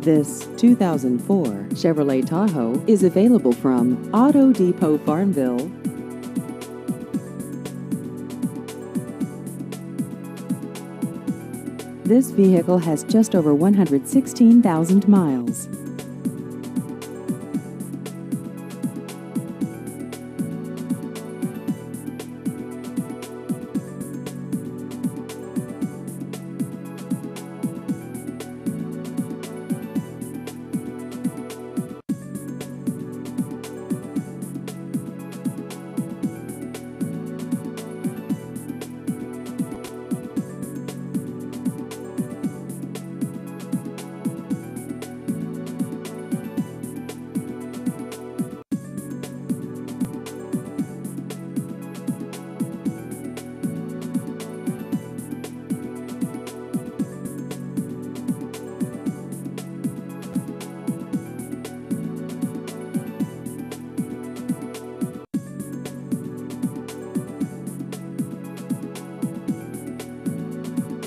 This 2004 Chevrolet Tahoe is available from Auto Depot Farmville. This vehicle has just over 116,000 miles.